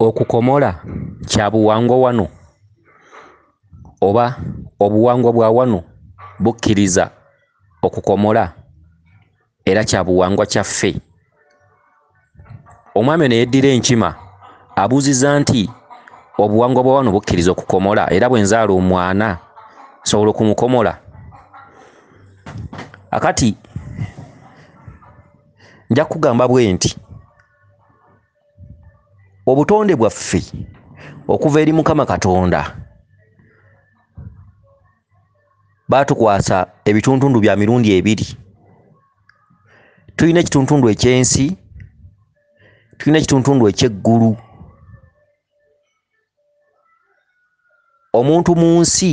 okukomola kyabuwangwa wano oba obuwangwa bwa wano bukkiriza okukomola era kyabuwangwa kyaffe. Omwami ono yeddira enkima abuuziza nti obuwangwa bwa wano bukkiriza okukomola era bwe nzaala omwana nsobola okumukomola. Akati nja kukugamba bwe nti obutonde bwaffe okuva eri mukama katonda. Baatukwasa ebituntundu bya mirundi ebiri. Tulina ekituntundu ekyensi tulina ekituntundu ekyeggulu. Omuntu mu nsi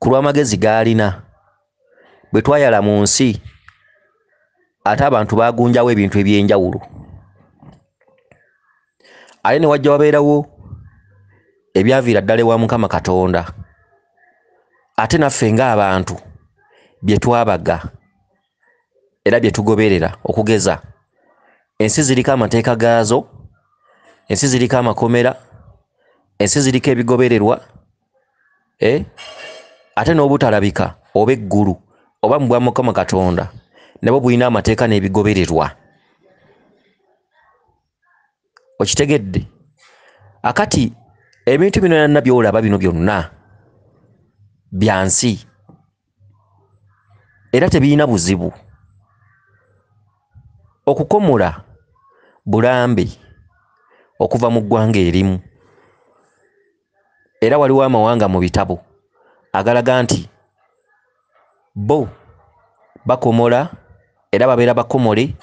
ku lw'amagezi g'alina bwe twayala mu nsi ate abantu baagunjawo ebintu eby'enjawulo ate ne wajja wabeerawo? Ebyaviira ddala ewa mukama katonda. Ate naffe ng'abantu bye twabaga era bye tugoberera okugeza ensi ziriko amateeka gaazo ensi ziriko amakomera ensi ziriko ebigobererwa e ate n'obutalabika oba eggulu oba mu bwa mukama katonda nabwo bulina amateeka n'ebigobererwa okitegedde. Akati ebintu bino byonna byolaba bino byonna bya nsi era tebirina buzibu. Okukomola bulambe okuva mu ggwanga erimu. Era waliwo amawanga mu bitabo agalaga nti bo bakomola era babeera bakomole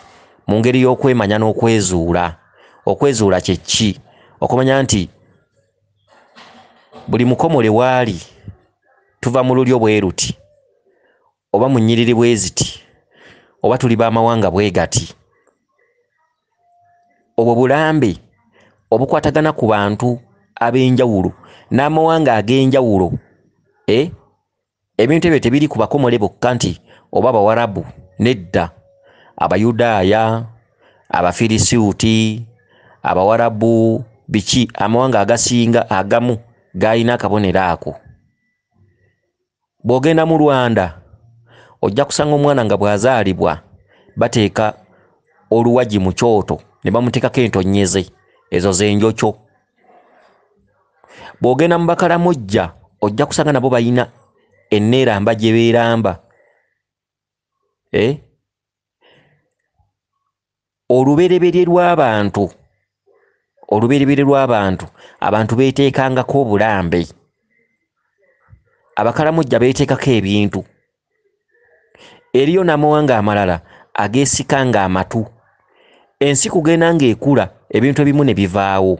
mu ngeri y'okwemanya n'okwezuula okwezuula kye ki? Okumanya nti buli mukomole waali tuva mu lulyo bwe luti oba mu nnyiriri bwe ziti oba tuli baamawanga bwe gati. Obwo bulambe obukwatagana ku bantu ab'enjawulo n'amawanga ag'enjawulo e ebintu ebyo tebiri ku bakomole bokka nti oba abawarabu nedda abayudaaya abafirisiuti abawarabu biki amawanga agasinga agamu gaalina akabonero ako. Bw'ogenda mu lwanda ojja kusanga omwana nga bw'azaalibwa bateeka oluwagi mu kyoto ne bamuteekako entonnyeze ezo z'enjokyo. Bw'ogenda mu bakalamojja ojja kusanga nabo balina enneeramba gye beeramba. E olubereberye lw'abantu olubereberye lw'abantu abantu beeteekangako obulambe. Abakalamojja beeteekako ebintu. Eriyo n'amawanga amalala ageesika nga amatu ensi kugenda ng'ekula ebintu ebimu ne bivaawo.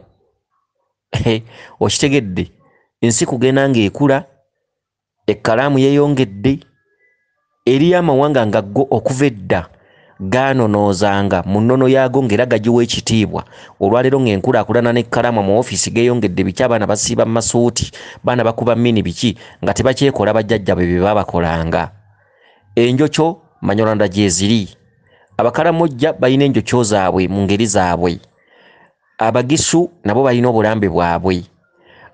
Okitegedde? Ensi kugenda ng'ekula ekkalaamu yeeyongedde eriyo amawanga nga go okuva edda gaanonoozanga mu nnono yaago ng'era gagiwa ekitiibwa olwaleero ng'enkulaakulana n'ekkalaamu mu ofiisi geeyongedde biki? Abaana basiiba mu masuuti baana bakuba mini biki? Nga tebakyekola bajjajja bwe bye baabakolanga enjokyo manyolanda gyeziri abakalamojja balina enjokyo zaabwe mu ngeri zaabwe. Abagisu nabo balina obulambe bwabwe.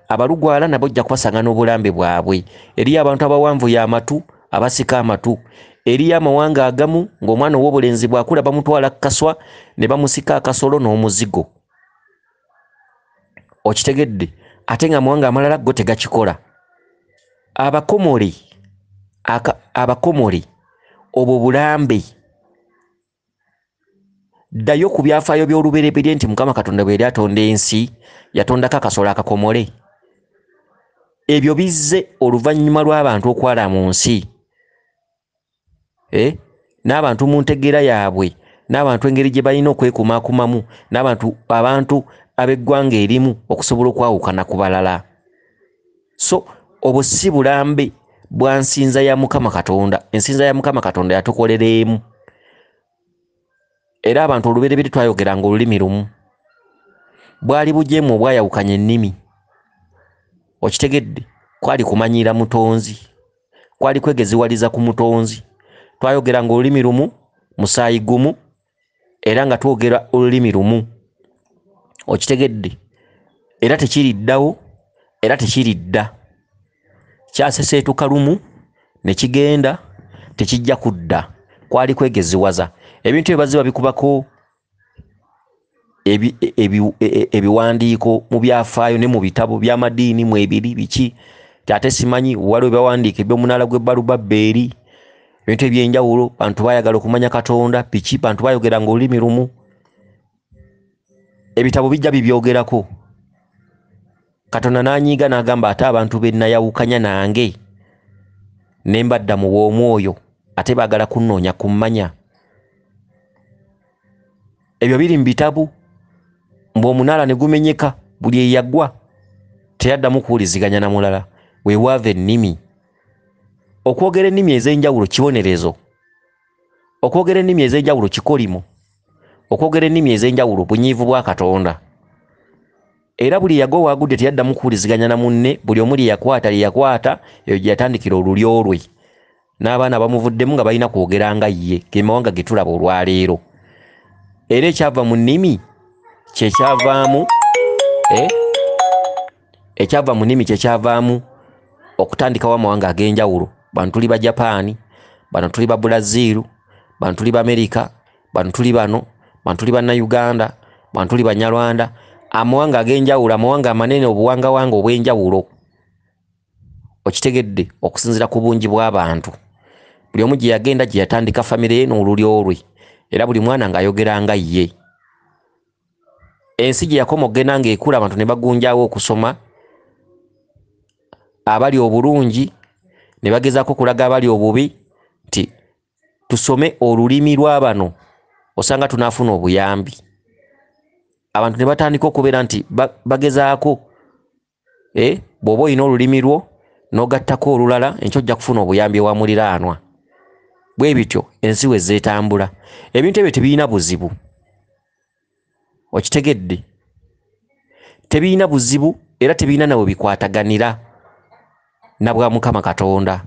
Abalugwala nabo ojja kubasanga n'obulambe bwabwe. Eriyo abantu abawanvu y'amatu abasika amatu eriyo amawanga agamu ng'omwana ow'obulenzi bw'akula bamutwala kkaswa ne bamusika akasolo n'omuzigo. Okitegedde ate nga amawanga amalala go tegakikola. Abakomole abakomole obwo bulambe. Ddayo ku byafaayo by'olubereberye nti mukama katonda bwe yali atonda ensi yatondako akasolo akakomole. Ebyo bizze oluvannyuma lw'abantu okwala mu nsi n'abantu mu ntegeera yaabwe n'abantu engeri gye balina okwekumakumamu n'abantu abantu ab'eggwanga erimu okusobola okwawukana ku balala. So obwo si bulambe bwa nsinza ya mukama katonda. Ensinza ya mukama katonda yatukolera emu era abantu olubereberye twayogeranga olulimi lumu. Bwali bujeemu obwayawukanya ennimi. Okitegedde kwali kumanyira mutonzi. Kwali kwegeziwaliza ku mutonzi twayogeranga olulimi lumu musaayi gumu era nga twogera olulimi lumu. Okitegedde era tekiriddawo era tekiridda kyaseseetuka lumu ne kigenda tekijja kudda kwali kwegeziwaza. Ebintu ebyo bazze babikubako ebiwandiiko mu byafaayo ne mu bitabo by'amadiini mu ebiri biki? Ate simanyi waliwo byawandiika ebyomunaala gw'ebbalubabba eri ebintu ebyenjawulo bantu bayagala okumanya katonda biki bantu bayogera nga olulimi lumu. Ebitabo bijja bibyogerako. Katonda n'anyiiga n'agamba ate abantu be nayawukanya nange. Ne mbadda mu bw'omwoyo ate baagala kunnoonya ku mmanya ebyo biri mu bitabu mbw'omunaala ne gumenyeka buli eyagwa teyaddamu kuwuliziganya na mulala. Weewaava ennimi okwogera ennimi ez'enjawulo kibonerezo. Okwogera ennimi ez'enjawulo kikolimo. Okwogera ennimi ez'enjawulo bunyiivu bwa katonda. Era buli yagwa waagudde teyaddamu kuwuliziganya na munne buli omu lye yakwata lye yakwata eyo gye yatandikira olulyo lwe. N'abaana bamuvuddemu nga balina kwogera nga ye ge mawanga ge tulaba olwaleero era ekyava mu nnimi kyekyavaamu eh? ekyava mu nnimi kyekyavaamu okutandikawo amawanga ag'enjawulo bano tuli ba japaani bano tuli ba bulaziiru bano tuli ba amerika bano tuli bano bano tuli bannayuganda bano tuli banyarwanda amawanga ag'enjawulo amawanga amanene obuwangawanga obw'enjawulo okitegedde okusinziira ku bungi bw'abantu buli omu gye yagenda gye yatandika famire ye n'olulyo lwe era buli mwana ng'ayogera nga ye. Ensi gye yakoma okgenda ng'ekula abantu ne bagunjawo okusoma abali obulungi ne bagezaako okulaga abali obubi nti tusome olulimi lw'abano osanga tunaafuna obuyambi. Abantu ne batandika okubeera nti bagezaako eh, bw'oba olina olulimi lwo n'ogattako olulala enkyo ojja kufuna obuyambi ewa muliraanwa. Bwe bityo ensi we zeetambula. Ebintu ebyo tebirina buzibu. Okitegedde? Tebirina buzibu era tebirina nawe bikwataganira na bwa mukama katonda.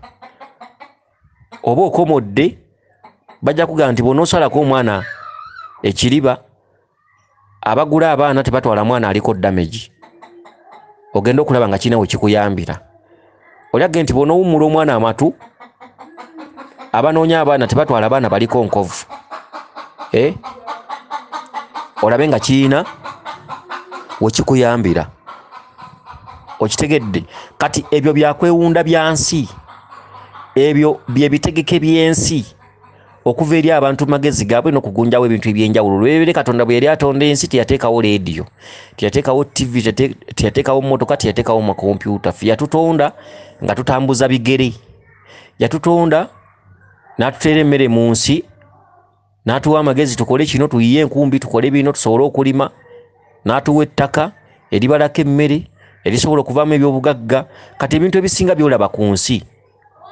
Oba okomodde bajja kugamba nti bw'onoosalako omwana ekiriba abagula abaana tebatwala mwana aliko damagi ogenda okulaba nga kirina we kikuyambira. Olyagge nti bw'onoowummula omwana amatu abanoonya abaana tebatwala abaana baliko nkovu. Eh? olabe nga kirina wekikuyambira okitegedde. Kati ebyo byakwewunda bya nsi ebyo byebitegeke by'ensi okuva eri abantu magezi gaabwe n'okugunjawo ebintu ebyenjawulo. Lwebere katonda bwe yali atonda ensi teyateekawo leediyo teyateekawo tv teyateekawo motoka teyateekawo makompyuta. Fe yatutonda nga tutambuza bigere yatutonda n'atuteera emmere mu nsi n'atuwa amagezi tukole kino tuyiye enkumbi tukole bino tusobole okulima. N'atuwa ettaka eribalako emmere erisobola okuvaamu ebyobugagga kati ebintu ebisinga byolaba ku nsi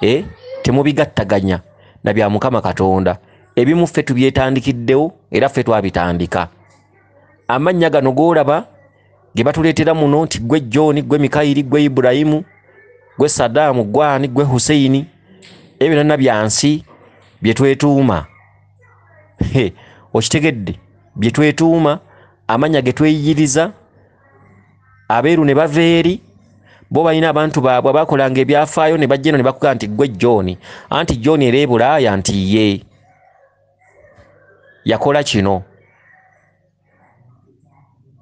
e temubigattaganya na bya mukama katonda. Ebimu ffe tubyetandikiddewo era ffe twabitandika. Amannya gano g'olaba ge batuleetera muno nti gwe johni gwe mikayiri gwe ibulayimu gwe saddaamu gwani gwe husseini ebyo byonna bya nsi bye twetuuma. Okitegedde bye twetuuma amannya ge tweyiriza abeeru ne bava eri bo balina abantu baabwe abakolanga ebyafaayo ne bajja eno ne bakugaa nti gwe johni anti johni era e bulaaya nti ye. Yakola kino.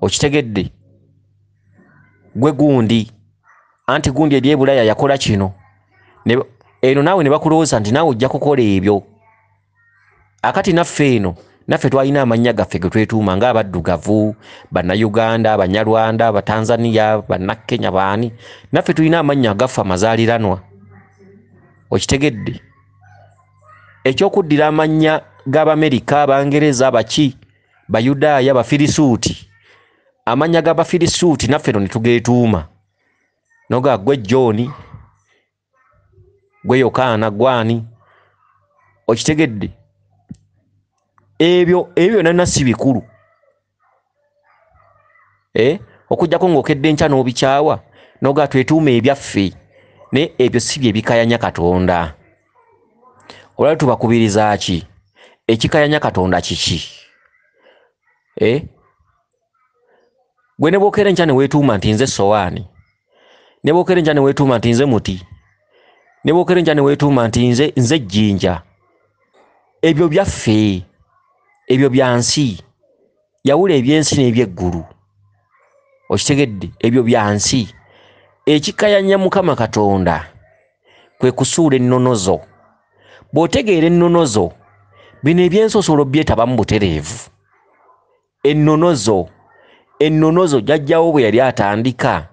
Okitegedde? Gwe gundi. Anti gundi eri e bulaaya yakola kino. Eno naawe ne bakulowooza nti naawe ojja kukola ebyo. Akati naffe eno naffe twalina amannya gaffe ge twetuuma ngaabaddugavu bannayuganda abanyarwanda abatanzaniya bannakenya baani. Naffe tulina amannya agaffe amazaaliranwa. Okitegedde? Ekyokuddira amannya g'abamerika abangereza baki bayudaaya bafirisuuti amannya g'abafirisuuti naffe no ne tugeetuuma. Noga gwe johni gwe yokaana gwani okitegedde ebyo ebyo byonna si bikulu. Eh? okugjako ng'okedde nkya n'obikyawa noga twetuuma ebyaffe naye ebyo si bye bikayanya katonda. Olwali tubakubiriza ki? Ekikayanya katonda kiki? Eh? gwe ne bwokeera enkya ne weetuuma nti nze sowaani ne bwokeera enkya ne weetuuma nti nze muti ne bwokeera enkya ne weetuuma nti nze nze jjinja. Ebyo byaffe ebyo bya nsi. Yawula ebyensi n'ebyeggulu. Okitegedde ebyo bya nsi. Ekikayanya mukama katonda kwe kusuula ennono zo bw'otegeera ennono zo bino ebyensi osobola obyetabamu butereevu. Ennono zo ennono zo jjajjawo bwe yali atandika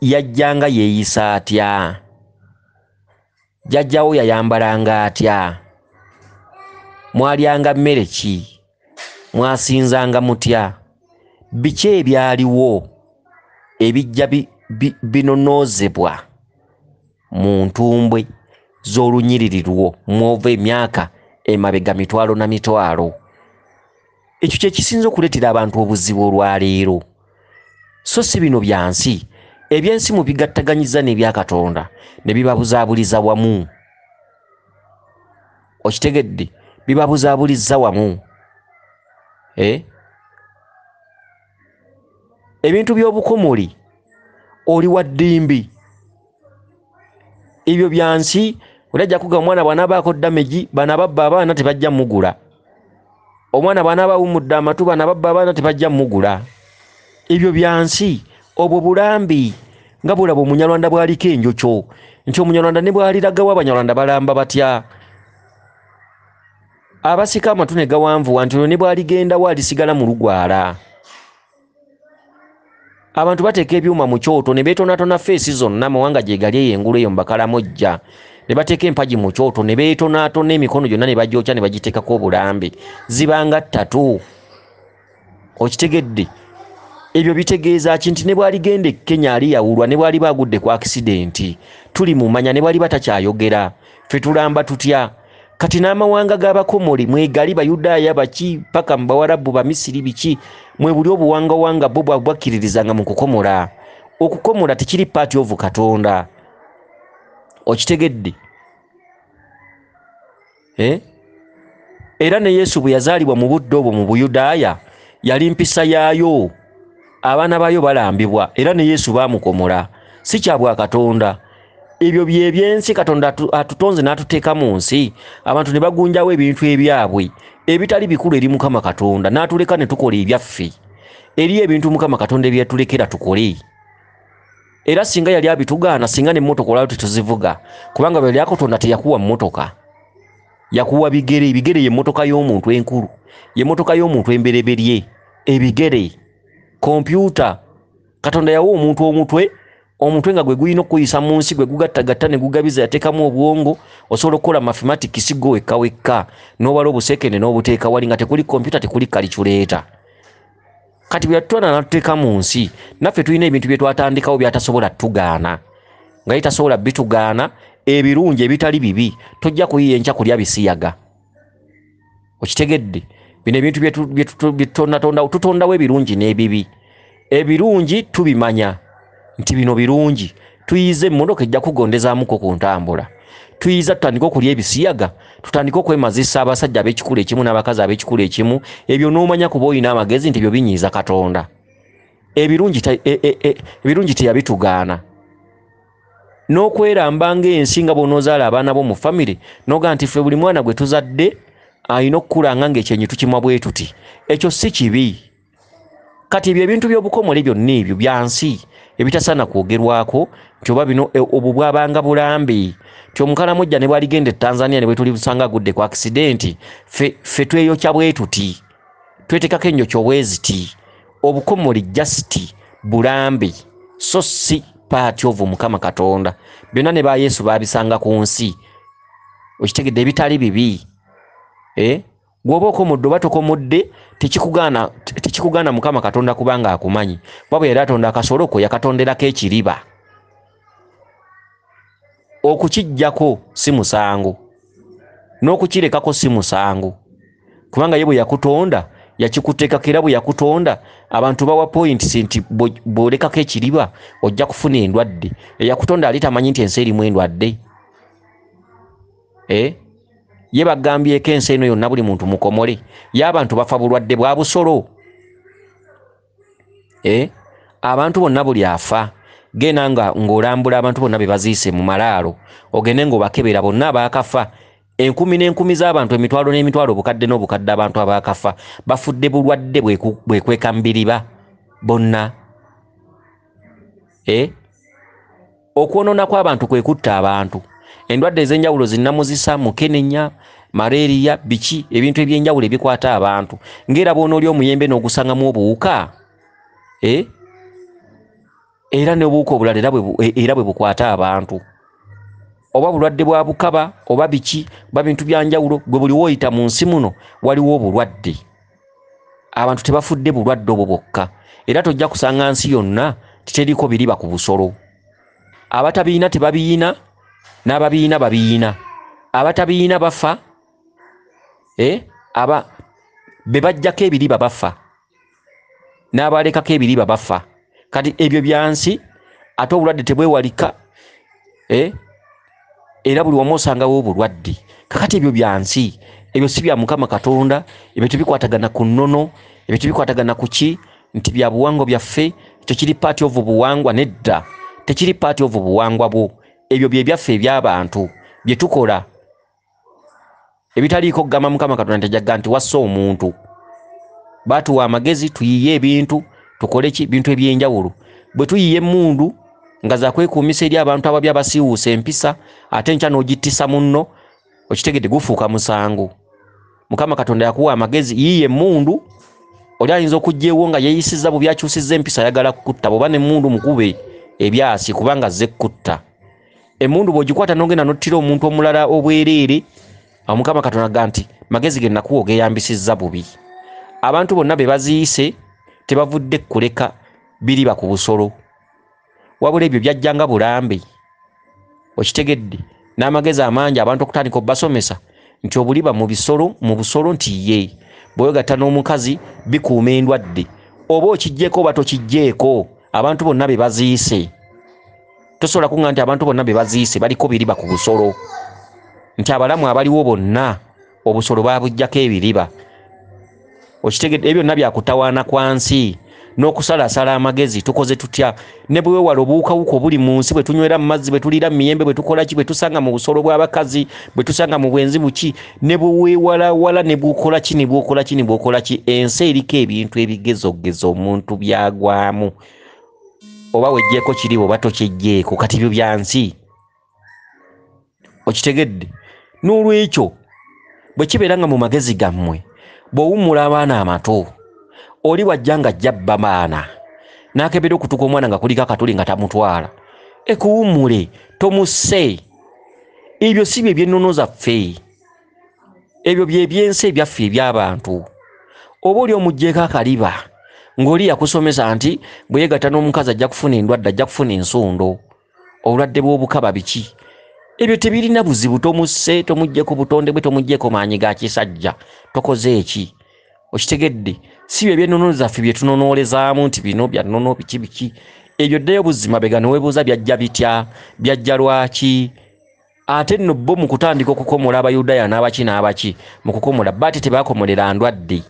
yajjanga yeeyisa atya? Jjajjawo yayambalanga atya mwalyanga mmere ki? Mwasinzanga mutya? Biki ebyaliwo ebijja binonoozebwa mu ntumbwe z'olunyiriri lwo mwova emyaka emabega mitwalo na mitwalo? Ekyo kye kisinza okuleetera abantu obuzibu olwaleero so si bino bya nsi. Ebyensi mu bigattaganyiza n'ebyakatonda ne bibabuzaabuliza wamu. Okitegedde bibabuzaabuliza wamu. Eh? ebintu by'obukomoli oli wa ddimbi. Ebyo bya nsi olajja kuga omwana bw'anaabaako damagi bana babba abaana tebajja mugula omwana bw'anaaba awummudde amatu bana babba abaana tebajja mugula ebyo bya nsi obwo bulambi nga bulaba omunyalwanda bw'aliko enjokyo nti omunyalwanda ne bw'aliragawo abanyalwanda balamba batya abasika amatu ne gawanvuwa nti olwo ne bw'aligendawo alisigala mu lugwala. Abantu bateeka ebyuma mu kyoto ne beetonatona feesi zonna mawanga gye gali eyo engulu eyo mubakalamojja ne bateeka empagi mu kyoto ne beetonatona emikono gyonna ne bagyokya ne bagiteekako obulambe zibanga ttatu. Okitegedde? Ebyo bitegeeza ki nti ne bwaligenda ekenya aliyawulwa ne bwali baagudde ku akisidenti tuli mumanya ne bwali batakyayogera. Ffe tulamba tutya kati n'amawanga g'abakomoli mwegali bayudaaya baki paka mu bawarabu bamisiri biki mwe buli obuwangawanga bo bwakkiririzanga mu kukomola. Okukomola tekiri paati ovu katonda. Okitegedde? Eh? era ne yesu bwe yazaalibwa mu budde obwo mu buyudaaya yali mpisa yaayo. Abaana baayo balambibwa era ne yesu baamukomola. Si kyabwa katonda ebyo byebyensi katonda atutonze n'atuteeka mu nsi. Abantu ne bagunjawo ebintu ebyabwe ebitali bikulu eri mukama katonda. N'atuleka ne tukola ebyaffe. Eriyo ebintu mukama katonda ebyatulekera tukole. Era singa yali abitugaana singa nemmotoka olwalo tetuzivuga kubanga bwe lyakotonda teyakuwa mmotoka. Yakuwa bigere ebigere yemmotoka y'omuntu enkulu yemmotoka y'omuntu embereberye. Ebigere kompyuta katonda yawa omuntu omutwe omutwe nga gwe gulina okuyisa mu nsi gwe gugattagatta ne gugabiza yateekamu obwongo osobola okukola mathematics go wekka wekka. N'obala obusekende n'obuteeka wali nga tekuli kompyuta tekuli kaliculeeta kati bwe yatutonda natuteeka mu nsi naffe tulina ebintu bye twatandikawo byatasobola tugaana. Nga yitasobola bitugaana ebirungi ebitali bibi tojja kuyiya enkya kulya bisiyaga. Okitegedde? Bino ebintu byetutondatonda tutondawo ebirungi n'ebibi. Ebirungi tubimanya nti bino birungi. Tuyize emmotoka ejja kugondezaamuko ku ntambula. Tuyiza tutandike okulya ebisiyaga tutandike okwemazisa abasajja ab'ekikulu ekimu n'abakazi ab'ekikulu ekimu ebyo n'omanya kuba olina amagezi nti ebyo binyiiza katonda. Ebirungi ebirungi teyabitugaana. N'okweramba ng'ensi nga bw'onoozaala abaana bo mu famire noga nti ffe buli mwana gwe tuzadde alina okukulanga ng'ekyenyi tukimwa bwe tuti. Ekyo si kibi. Kati ebyo ebintu by'obukomole byonna ebyo bya nsi ebitasaana kwogerwako nti oba bino obwo bwabanga bulambi. Ti omukalamujja ne bwaligenda e tanzania ne bwe tuli busanga agudde ku akisidenti ffe tweyokya bwe tuti. Twetekako enjokyo bwe ziti obukomoli jasiti bulambi. So si paati ovu mukama katonda. Byonna ne ba yesu babisanga ku nsi. Okitegedde ebitali bibi. Eh? Gwoba okomodde oba tokomodde tekikugaana mukama katonda kubanga akumanyi. Wabwe yali atonda akasoloko yakatonderako ekiriba. Okukijjako si musango n'okukirekako si musango. Kubanga ye bwe yakutonda yakikuteekako era bwe yakutonda abantu bawa points nti bw'olekako ekiriba ojja kufuna endwadde. Eyakutonda ali tamanyi nti ensi erimu endwadde. Eh? Ye bagambyeko ensi eno yonna buli muntu mukomole. Ye abantu bafa bulwadde bwa busolo. Eh? abantu bonna buli afa. Genda ng'olambula abantu bonna be baziise mu malaalo ogende ng'obakebera bonna abaakafa. Enkumi n'enkumi z'abantu emitwalo n'emitwalo obukadde n'obukadde abantu abaakafa bafudde bulwadde bwekwekambiriba bonna. Eh? okwonoona kw'abantu kwe kutta abantu endwadde ez'enjawulo zinnamuzisa mukenenya malaria biki ebintu ebyenjawulo ebikwata abantu. Ngaera bwonaoli omuyembe n'ogusangamu obuwuka eh? era n'obuwuka obulala era bwe bukwata abantu. Oba bulwadde bwa bukaba oba biki oba bintu byanjawulo gwe buli woyita mu nsi muno waliwo obulwadde. Abantu tebafudde bulwadde obwo bwokka. Era tojja kusanga nsi yonna titeriko biriba ku busolo. Abatabiina tebabiina n'ababiina babiina abatabiina bafa eh? aba be bajjako ebiriba bafa n'abalekako ebiriba bafa kati ebyo byansi ate obulwadde tebwewalika eh? era buli wamu osangawo obulwadde kakati ebyo byansi ebyo si bya mukama katonda ebyo tebikwatagana ku nnono ebyo tebikwatagana ku ki nti bya buwangwa byaffe ekyo kiri paati of buwangwa nedda tekiri paati of buwangwa bwo ebyo bye byaffe ebyabantu bye tukola. Ebitaliiko kugamba mukama katonda ntejaga nti wassa omuntu. Baatuwa amagezi tuyiye ebintu tukole ki bintu ebyenjawulo. Bwe tuyiye emundu nga zakwekuumisa eri abantu ababi abasiiwuusa empisa ate nkya n'ogittisa munno okitegedde gufuuka musango. Mukama katonda yakuwa amagezi yiiye emundu oli ayinza okugjaewo nga yeeyisiza bubi akyusiza empisa ayagala kukutta bweoba nemundu mukube ebyasi kubanga zze kutta emundu bw'ogikwata nogenda nottira omuntu omulala obwereere mukama katonda ga nti magezi ge nakuwa ogeyambisizza bubi. Abantu bonna be baziise tebavudde kuleka biriba ku busolo. Wabula ebyo byajjanga bulambe. Okitegedde n'amagezi amangi abantu okutandika obbasomesa nti obuliba mu bisolo mu busolo nti ye bwewegatta n'omukazi bikuuma endwadde. Oba okijjeeko oba tokijjeeko abantu bonna be baziise tosobola kuŋŋa nti abantu bonna be baziise baliko biriba ku busolo. Nti abalamu abaliwo bonna obusolo babujjako ebiriba. Okitegedde ebyo byonna byakutawaana kwa nsi n'okusalasala amagezi tukoze tutya? Ne bwe wewala obuwukawuka obuli mu nsi bwe tunywera mu mazzi bwe tuliira mu miyembe bwe tukola ki? Bwe tusanga mu busolo bw'abakazi bwe tusanga mu bwenzi buki ne bwe weewalawala ne bwokola ki ne bwokola ki ne bwokola ki? Ensi eriko ebintu ebigezogeza omuntu byagwamu oba wejjeeko kiri oba tokijjeeko kati byo bya nsi? Okitegedde. N'olwekyo bwe kibeera nga mu magezi gammwe bw'owummula abaana amato oli wajja nga jjabba maana n'akebera okutuka omwana nga kuliko akatuli nga tamutwala. Ekuwummule tomusse. Ebyo si bye byennono zaffe. Ebyo bye byensi ebyaffe ebyabantu oba oli omugjeeko akaliba ng'oli yakusomesa nti bwe yegatta n'omukazi ajja kufuna endwadde ajja kufuna ensundo. Obulwadde bw'obukaba biki? Ebyo tebirina buzibu tomusse tomuggyeko butonde bwe tomuggyeko maanyi ga kisajja. Tokoze eki? Okitegedde? Si byo ebyennono zaffe bye tunonoolezaamu nti bino byannono biki biki. Ebyo ddeyo buzima bega ne weebuuza byajja bitya? Byajja lwaki? Ate nno bo mu kutandika okukomola abayudaaya n'abaki n'abaki mu kukomola baate tebaakomolera ndwadde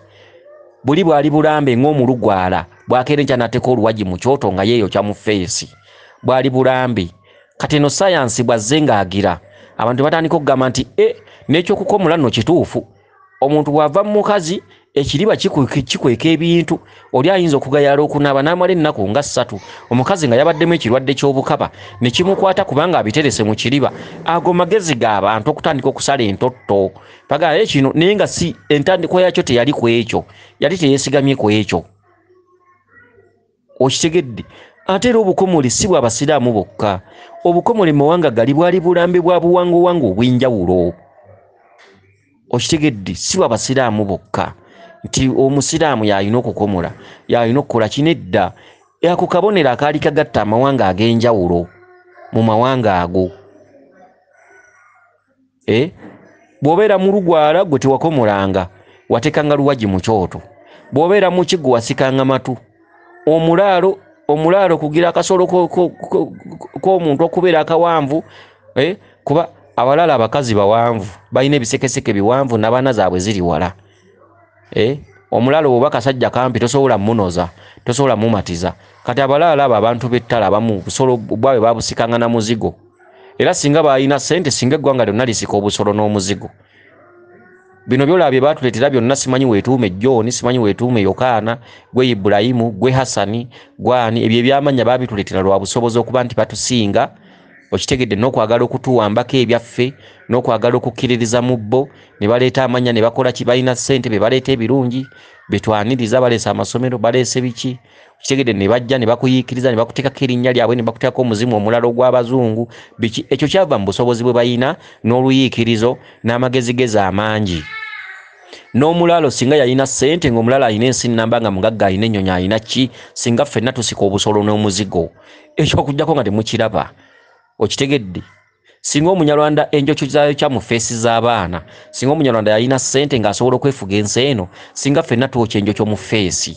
buli bwali bulambe ng'omulugwala bwakeera enkya n'ateeka oluwagi mu kyoto nga yeeyokya mu feesi. Bwali bulambe. Kati eno sayansi bwazze ng'agira. Abantu batandika okugamba nti e n'ekyokukomola nno kituufu. Omuntu bw'ava mu mukazi ekiriba kikweka ebintu. Oli ayinza okugayala okunaaba n'amala ennaku nga ssatu. Omukazi nga yabaddemu ekirwadde ky'obukaba ne kimukwata kubanga abiterese mu kiriba. Ago magezi g'abantu okutandika okusala entotto. Pagaye kino naye nga si entandikwa yakyo teyali ku ekyo. Yali teyeesigamye ku ekyo. Okitegedde? Ate era obukomole si bwabasiraamu bokka. Obukomole mawanga gali bwali bulambe bwa buwangowango obw'enjawulo. Okitegedde? Si bwabasiraamu bokka nti omusiraamu yalina okukomola yalina okukola kino edda. Ako kabonero akaali kagatta amawanga ag'enjawulo mu mawanga ago. E bw'obeera mu lugwala gwe tewakomolanga watekanga luwagi mu kyoto. Bw'obeera mu kigwe wasikanga matu. Omulaalo omulaalo kugira akasolo k'omuntu okubeera akawanvu eh? kuba abalala abakazi bawanvu balina ebisekeseke biwanvu nabaana zaabwe ziri wala eh? omulalo oba kasajja kampi tosobola munoza tosobola mumatiza kati abalaala abo abantu bettala abamu busolo bwabwe babusikanga na muzigo. Era singa balina sente singa eggwanga lyonna lisika obusolo n'omuzigo. Bino byolabye batuleetera byonna simanyi weetuume johni simanyi weetuume yokaana gwe ibulayimu gwe hasani gwani ebyo ebyamanya babituleetera lwa busobozi okuba nti batusinga okitegedde n'okwagala okutuwambako ebyaffe n'okwagala okukkiririza mu bbo ne baleeta amanya ne bakola ki balina ssente be baleeta ebirungi betwaniriza baleesa amasomero baleese biki. Okitegedde ne bajja ne bakuyiikiriza ne bakuteekako erinnya lyabwe ne bakuteekako omuzimu omulala ogw'abazungu biki ekyo kyava mu busobozi bwe balina n'oluyiikirizo n'amagezigezi amangi n'omulalo singa yalina ssente ngaomulala alina ensi namba nga mugagga alina ennyonyi alina ki singa ffenna tusika obusolo n'omuzigo. Ekyokujjako nga temukiraba okitegedde. Singa omunyalwanda enjokyo zayo kya mu feesi z'abaana singa omunyalwanda yalina ssente ng'asobola okwefuga ensi eno singa ffenna twokya enjokyo mu feesi.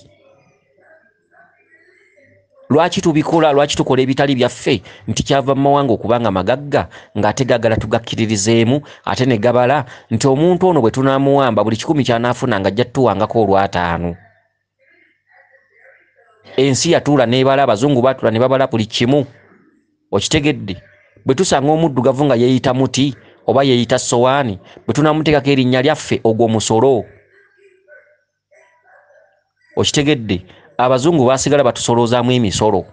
Lwaki tubikola lwaki tukola ebitali byaffe? Nti kyava mu mawanga okubanga magagga ng'ate gagala tugakkiririzeemu ate ne gabala nti omuntu ono bwe tunaamuwamba buli kikumi kyanaafuna nga ajja tutuwangako olwataano. Ensi yatuula n'ebala abazungu baatula ne babala buli kimu okitegedde. Bwe tusanga omuddugavu nga yeeyita muti oba yeeyita sowaani bwe tunaamuteekako erinnya lyaffe ogwo musolo. Okitegedde abazungu basigala batusolozaamu emisolo.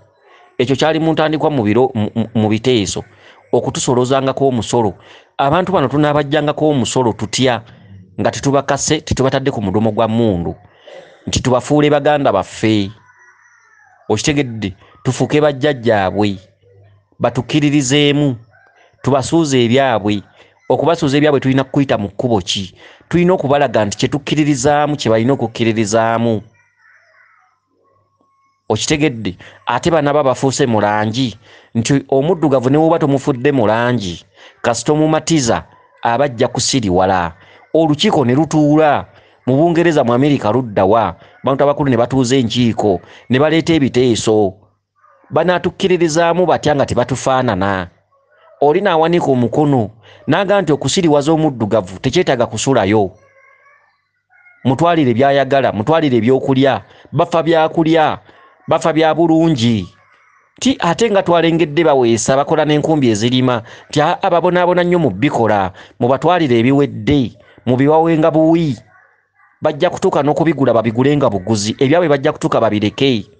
Ekyo kyali mu ntandikwa mu biteeso. Okutusolozangako omusolo. Abantu bano tunaabajjangako omusolo tutya nga tetubakase tetubatadde ku mudomo gwa mundu? Nti tubafuule baganda baffe. Okitegedde tufuuke bajjajjaabwe batukkiririzeemu tubasuuza ebyabwe. Okubasuuza ebyabwe tulina kukuyita mu kkubo ki? Tulina okubalaga nti kyetukkiririzaamu kye balina okukkiririzaamu okitegedde ate banaba bafuuse mu langi nti omuddugavu ne woba tomufudde mu langi kasita omumatiza aba ajja kusiriwala olukiiko ne lutuula. Mu bungereza mu amerika luddawa bantu abakulu ne batuuza enkiiko ne baleeta ebiteeso banaatukkiririzaamu batya nga tebatufaanana? Oli naawanika omukono n'agaa nti okusiriwaza omuddugavu tekyetaaga kusulayo. Mutwalire byayagala mutwalire ebyokulya bafa byakulya bafa bya bulungi. Ti ate nga twalengedde baweesa bakola n'enkumbi ezirima ti ababonaabona nnyo mu bikola mubatwalire ebiwedde mubiwawenga buwi. Bajja kutuuka n'okubigula babigulenga buguzi ebyabwe bajja kutuuka babireke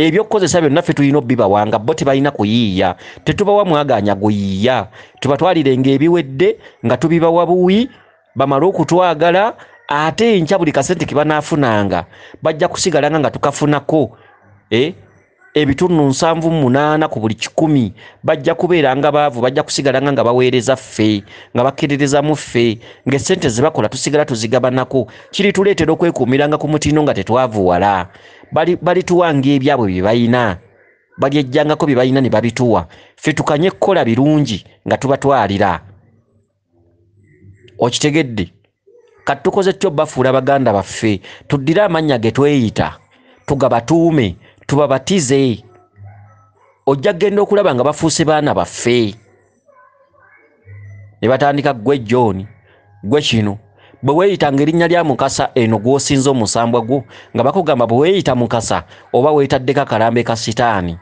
ebyokukozesa byonna ffe tulina obbibawanga bo tebalina kuyiiya. Tetubawa mwaganya guyiiya tubatwalirenga ebiwedde nga tubibawa buwi bamale okutwagala ate enkya buli kasente ke banaafunanga. Bajja kusigalanga nga tukafunako eh? Ebitundu nsanvu munaana ku buli kikumi. Bajja kubeeranga baavu bajja kusigalanga nga baweereza ffe nga bakkiririzamu ffe ng'essente ze bakola tusigala tuzigabanako. Kiri tuleetera okwekuumiranga ku mutindo nga tetwavuwala. Balituwanga bali ebyabwe bye balina balyejjangako bye balina ne babituwa. Ffe tukanye ekkola birungi nga tubatwalira. Okitegedde? Kati tukoze tutyo bafuula baganda baffe. Tuddire amannya ge tweyita. Tugabatuume tubabatize. Ojja kgenda okulaba nga bafuuse baana baffe. Ne batandika gwe john gwe kino bwe weeyitanga erinnya lya mukasa eno gw'osinza omusambwa gwo nga bakugamba bwe weeyita mukasa oba weetaddeko akalambe ka sitaani.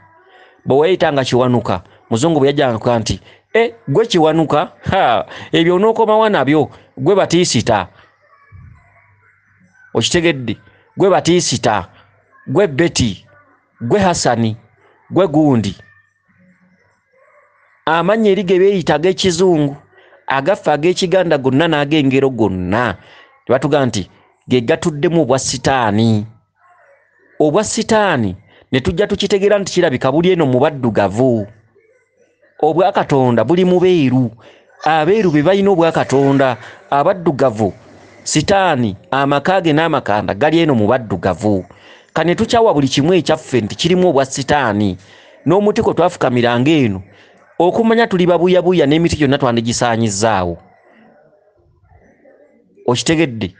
Bwe weeyitanga kiwanuka muzungu bwe yajjanga nti e gwe kiwanuka? Ha ebyo onookomawa nabyo? Gwe batiisita. Okitegedde gwe batiisita gwe beti gwe hasani gwe gundi. Amannya eri ge beeyita ag'ekizungu agaffe ag'ekiganda gonna n'ag'engero gonna. Tebatuga nti ge gatuddemu obwa sitaani. Obwa sitaani ne tujja tukitegeera nti kirabika buli eno mu baddugavu. Obwakatonda buli mubeeru abeeru be balina obwakatonda abaddugavu sitaani amaka ge n'amakanda gali eno mu baddugavu kane tukyawa buli kimu ekyaffe nti kirimu obwa sitaani n'omuti kwe twafukamiranga eno okumanya tuli babuyabuya n'emiti gyonna twandigisaanyizaawo. Okitegedde?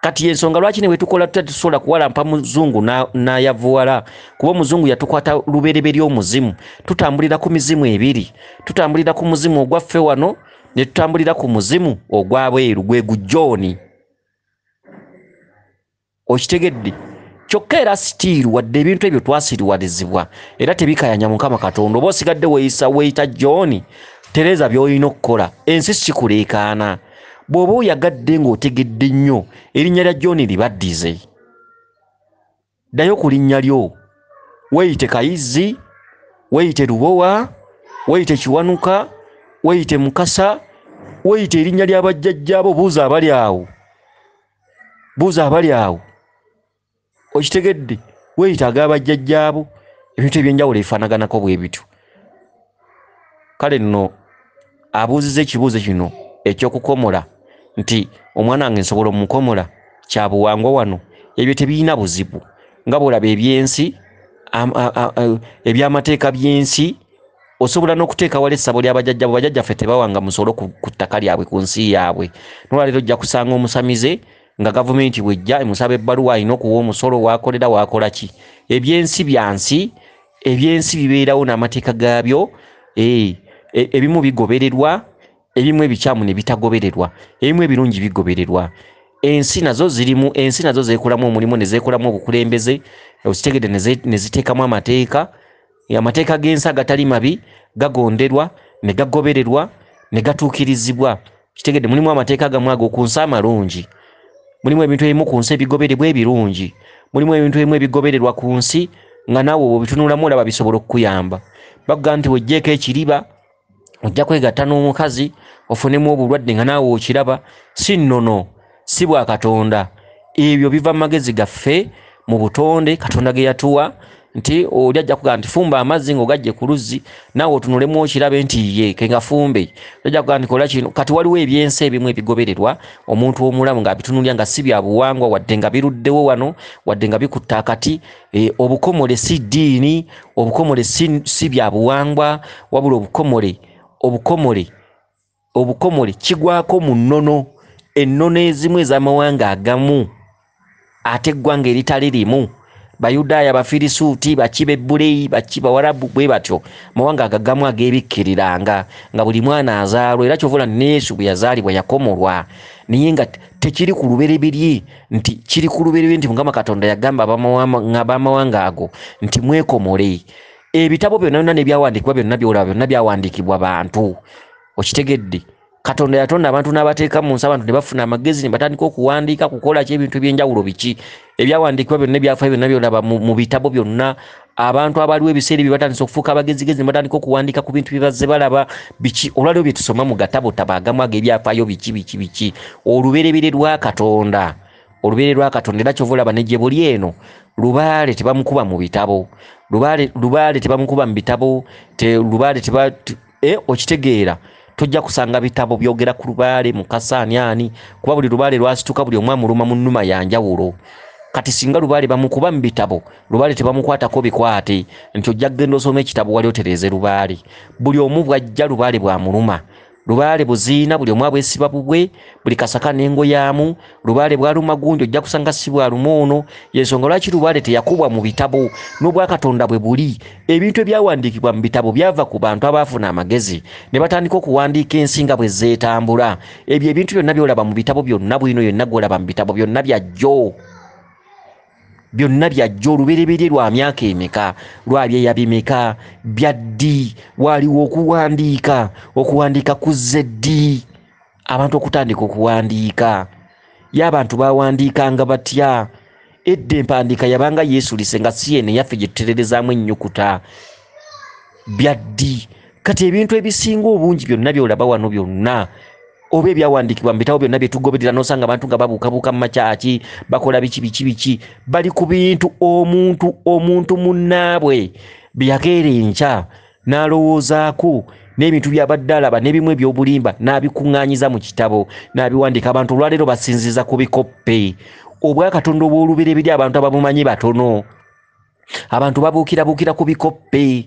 Kati ensonga lwaki ne wetukola tutya tusobola kuwalampa muzungu n'ayavuwala? Kuba omuzungu yatukwata lubereberye omuzimu tutambulira ku mizimu ebiri tutambulira ku muzimu ogwaffe wano ne tutambulira ku muzimu ogwabweru gwe gujooni okitegedde kyokka era sitiiru wadde ebintu ebyo twasiriwalizibwa era tebikayanya mukama katonda oba osigadde weeyisa weeyita john tereeza by'olina okukola ensi sikuleekaana bw'oba oyagadde ng'otegedde nnyo erinnya lya john libaddize. Ddayo ku linnya lyo. Weeyite kayizzi weeyite lubowa weeyite kiwanuka weeyite mukasa weeyite erinnya ly'abajjajjaabo buuza abali awo. Buuza abali awo okitegedde weeyita ag'abajjajjaabo ebintu ebyenjawulo ebifaanaganako bwe bityo. Kale nno abuuziza ekibuuzo kino ekyokukomola nti omwana wange nsobola omukomola kyabuwangwa wano ebyo tebirina buzibu nga bwolaba ebyensi ebyamateeka by'ensi osobola n'okuteeka wala essabo lyabajjajjabo bajjajjaffe tebawanga musolo ku ttaka lyabwe ku nsi yaabwe. Nolwaleero ojja kusanga omusamize nga gavumenti bwejja emusaba ebbaluwa alina okuwa omusolo wakolera wakola ki? Ebyensi byansi ebyensi bibeerawo n'amateeka gaabyo e, ebimu bigobererwa ebimu ebikyamu ne bitagobererwa ebimu ebirungi bigobererwa. Ensi nazo zirimu ensi nazo zekolamu omulimu nezekolamu obukulembeze okitegedde neziteekamu amateeka. Amateeka g'ensi agatali mabi gagonderwa ne gagobererwa ne gatuukirizibwa. Kitegedde mulimu amateeka agamu ago ku nsi amalungi mulimu ebintu ebimu ku nsi ebigoberebwa ebirungi. Mulimu ebintu ebimu ebigobererwa ku nsi nga naawe bwebitunulamu olaba bisobola okukuyamba. Bakuga nti wejjeeko ekiriba ojja kwegatta n'omukazi ofunemu obulwadde nga naawe okiraba si nnono si bwa katonda. Ebyo biva mu magezi gaffe mu butonde katonda ge yatuwa nti oli ajja kugaa nti fumba amazzi ngaogajje ku luzzi naawe otunulemu okirabe nti ye kengafumbe ajja kugaa nti kola kino. Kati waliwo ebyensi ebimu ebigobererwa omuntu omulamu ngaabitunulya nga si bya buwangwa wadde nga biruddewo wano wadde nga bikutta akati e, obukomole si ddiini obukomole si bya buwangwa wabula obukomole obukomole obukomole kigwako mu nnono ennono ezimu ez'amawanga agamu ate eggwanga eritali limu bayudaaya bafirisuuti baki bebbuleyi baki bawarabu bwe batyo. Mawanga agagamu ageebikkiriranga nga buli mwana azaalwa era kyovula ne yesu bwe yazaalibwa yakomolwa. Naye nga tekiri ku lubereberye nti kiri ku lubereberye nti mukama katonda yagamba abamawanga ago nti mwekomole. Ebitabo byonna byonna nebyawandiikibwa byonna byolaba byonna byawandiikibwa bantu. Okitegedde katonda yatonda abantu n'abateeka mu nsi abantu ne bafuna amagezi ne batandika okuwandiika kukola ki ebintu ebyenjawulo biki ebyawandiikibwa byonna ebyafa byonna byolaba mu bitabo byonna abantu abaliwo ebiseera ebyo batandisa okufuuka abagezigezi ne batandika okuwandiika ku bintu byebazze balaba biki olwaliwo bye tusoma mu gatabotabo agamu ag'ebyafaayo biki biki biki oluberebere lwa katonda olubeere lwa katonda era kyova olaba nejje buli eno lubaale tebamukuba mu bitabo lubaale tebamukuba mu bitabo lubaale eh, okitegeera tojja kusanga bitabo byogera ku lubaale mukasaani ani kuba buli lubaale lwasituka buli omwamu muluma mu nnuma yanjawulo kati singa lubaale bamukuba mu bitabo lubaale tebamukwatako bikwate. Nti ojja kgenda osoma ekitabo wali otereeze lubaale. Buli omu bwajja lubaale bwamuluma lubaale buziina buli omu abwesiba bubwe buli kasaka nengo yaamu. Lubaale bwaluma gundi ojja kusanga si bwaluma ono. Yensonga lwaki lubaale teyakubwa mu bitabo? N'obwakatonda bwe buli. Ebintu ebyawandiikibwa mu bitabo byava ku bantu abaafuna amagezi. Ne batandika okuwandiika ensi nga bwe zeetambula. Ebyo ebintu byonna byolaba mu bitabo byonna bwino yonna gwolaba mu bitabo byonna byajjo byonna byajja olubereberye lwa myaka emeka? Lwabyeya bimeka byaddi waaliwo okuwandiika? Okuwandiika kuzze ddi? Abantu okutandika okuwandiika? Ye abantu bawandiikanga batya? Edda empandiika yabanga yeesulise nga si yene yaffe gye tutererezaamu ennyukuta. Byaddi kati ebintu ebisinga obungi byonna byolaba wano byonna oba ebyawandiikibwa mu bitabo byonna byetugoberera nosanga abantu nga babuukabuuka mu makyaki bakola biki biki biki bali ku bintu omuntu omuntu munnaabwe byeyakeera enkya n'alowoozaako n'ebintu byabadde alaba n'ebimu ebyobulimba n'abikuŋŋaanyiza mu kitabo n'abiwandiika. Abantu olwaleero basinziza ku bikoppe. Obwakatonda obw'olubereberi abantu ababumanyi batono. Abantu babuukirabuukira ku bikoppe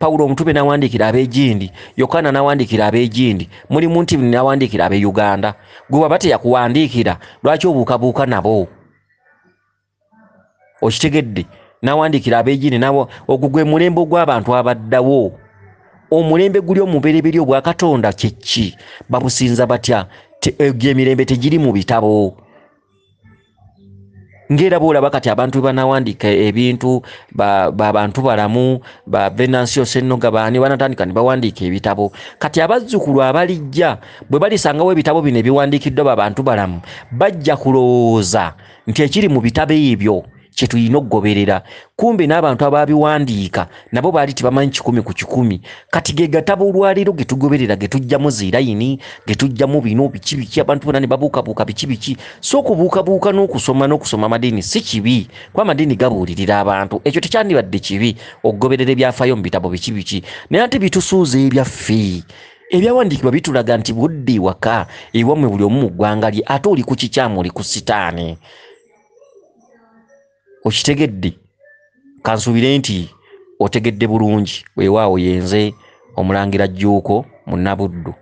pawulo omutume nawandikira abegindi yokaana nawandikira abegindi mulimu nti nawandikira abeuganda gwe waba teyakuwandikira lwaki obuukabuuka nabo? Okitegedde nawandikira abegindi nabo ogwo gwe mulembe ogw'abantu abaddawo. Omulembe guli omubereberi obwakatonda kyeki babusinza batya? Egyo emirembe tegiri mu bitabo ngaera boolaba kati abantu bebanawandiika ebintu babantu balamu ba venancio sennoga baani banatandika ne bawandiika ebitabo. Kati abazzukulu abalijja bwe balisangawo ebitabo bino ebiwandiikiddwa babantu balamu bajja kulowooza nti ekiri mu bitabo ebyo kyetulina okugoberera. Kumbe n'abantu ababiwandiika nabo baali tebamanyi kikumi ku kikumi. Kati ge gatabo olwaleero getugoberera getujjamu zirayini getujjamu bino biki biki abantu bona ne babuukabuuka biki biki. So okubuukabuuka n'okusoma n'okusoma amadiini si kibi kuba amadiini gabuulirira abantu. Ekyo tekyandibadde kibi okugoberera ebyafaayo mu bitabo biki biki. Naye ate bitusuuza ebyaffe ebyawandiikibwa bitulaga nti budde waka ewammwe buli omu mu ggwanga lye ate oli ku kikyamu oli ku sitaani okitegedde. Kansuubire nti otegedde bulungi weewaawo yenze omulangira jjuuko mu nabuddu